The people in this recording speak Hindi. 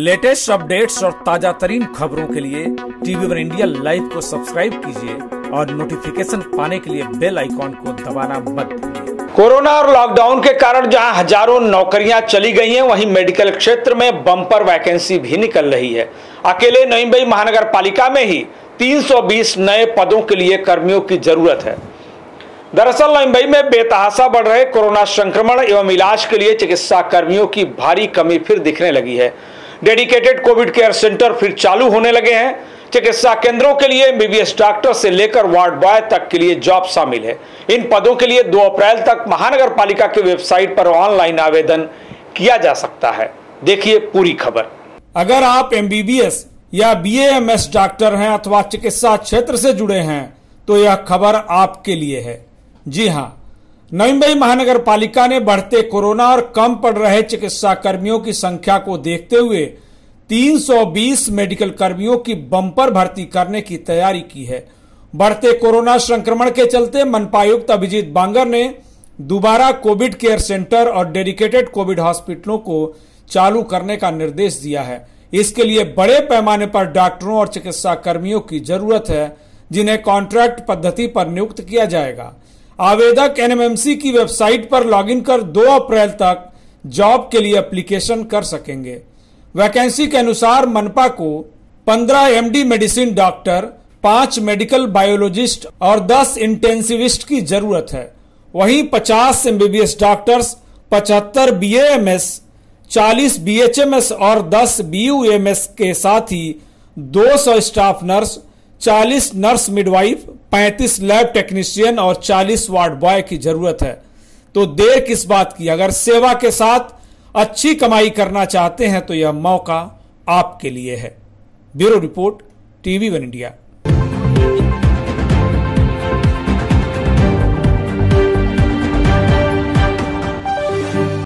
लेटेस्ट अपडेट्स और ताज़ा तरीन खबरों के लिए टीवी वन इंडिया लाइव को सब्सक्राइब कीजिए और नोटिफिकेशन पाने के लिए बेल आइकॉन को दबाना मत कोरोना और लॉकडाउन के कारण जहाँ हज़ारों नौकरियाँ चली गई हैं, वहीं मेडिकल क्षेत्र में बम्पर वैकेंसी भी निकल रही है। अकेले नईमई महानगर पालिका में ही 320 नए पदों के लिए कर्मियों की ज़रूरत है। दरअसल नईमई में बेतहासा बढ़ रहे कोरोना संक्रमण एवं इलाज के लिए चिकित्सा कर्मियों की भारी कमी फिर दिखने लगी है। डेडिकेटेड कोविड केयर सेंटर फिर चालू होने लगे हैं। चिकित्सा केंद्रों के लिए एमबीबीएस डॉक्टर से लेकर वार्ड बॉय तक के लिए जॉब शामिल है। इन पदों के लिए 2 अप्रैल तक महानगर पालिका की वेबसाइट पर ऑनलाइन आवेदन किया जा सकता है। देखिए पूरी खबर। अगर आप एमबीबीएस या बीएएमएस डॉक्टर हैं अथवा चिकित्सा क्षेत्र से जुड़े हैं तो यह खबर आपके लिए है। जी हाँ नवी मुंबई महानगर पालिका ने बढ़ते कोरोना और कम पड़ रहे चिकित्सा कर्मियों की संख्या को देखते हुए 320 मेडिकल कर्मियों की बम्पर भर्ती करने की तैयारी की है। बढ़ते कोरोना संक्रमण के चलते मनपायुक्त अभिजीत बांगर ने दोबारा कोविड केयर सेंटर और डेडिकेटेड कोविड हॉस्पिटलों को चालू करने का निर्देश दिया है। इसके लिए बड़े पैमाने पर डॉक्टरों और चिकित्सा कर्मियों की ज़रूरत है, जिन्हें कॉन्ट्रैक्ट पद्धति पर नियुक्त किया जाएगा। आवेदक एनएमएमसी की वेबसाइट पर लॉगिन कर 2 अप्रैल तक जॉब के लिए एप्लीकेशन कर सकेंगे। वैकेंसी के अनुसार मनपा को 15 एमडी मेडिसिन डॉक्टर, पाँच मेडिकल बायोलॉजिस्ट और 10 इंटेंसिविस्ट की ज़रूरत है। वहीं 50 एमबीबीएस डॉक्टर्स 75 बीएएमएस 40 बीएचएमएस और 10 बीयूएमएस के साथ ही 200 staff nurse 40 nurse midwife 35 lab technician और 40 वार्ड बॉय की ज़रूरत है। तो देर किस बात की? अगर सेवा के साथ अच्छी कमाई करना चाहते हैं तो यह मौका आपके लिए है। Bureau report, TV one India.